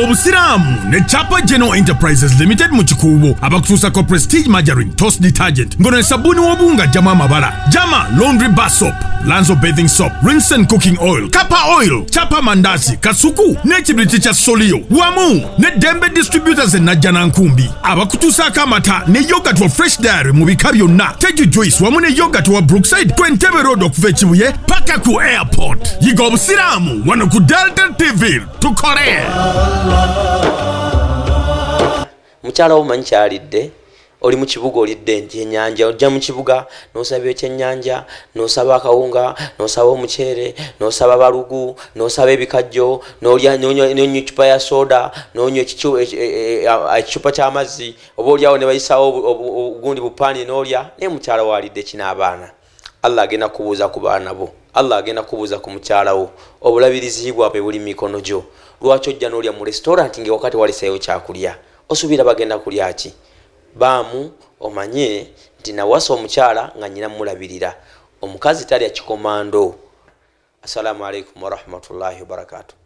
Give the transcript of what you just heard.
yiga necapa general enterprises limited mu kikuubo abakutuusako prestige margarine tos detergent ngono esabbuuni w'obunga jamu amabala jama laundry basop lanzo bathing soap rinse and cooking oil kapa oil chapa mandazi kasuku n'ekibiriti kya solio wamu ne dembe distributors enajjanankumbi najja nankumbi abakutuusaako amata ne yogat wa fresh diary mu bika byonna teju joyce wamu ne yogat wa brookside ku entebe road okuva ekibuye paka ku airport. Yiga obusiraamu wano ku delta tv tukole mukyala wo manyi kyalidde oli mu kibuga olidde nti enyanja ojja mu kibuga n'osaba ekyennyanja n'osaba akawunga n'osaba omuceere n'osaba balugu n'osaba ebikajjo n'onywa ecupa ya soda n'onywa e- e- e- ekicupa ky'amazzi oba olyawo ne bayisawo obu- obu- obugundi bupaani n'olya naye mukyala wo alidde kinaabaana allah agenda kubuuza ku baana bo allah agenda kubuuza ku mukyala wo. Obulabirizi bwabwe buli mu mikono gyo. Lwaki ojja n'olya mu restaurant nga wakati walisayo kyakulya? Osuubira bagenda kulya ki? Baamu omanye nti nawasa omukyala nga nyina mulabirira omukazi talya kikomando. Assalamu alaikum warahmatullahi wabarakatuh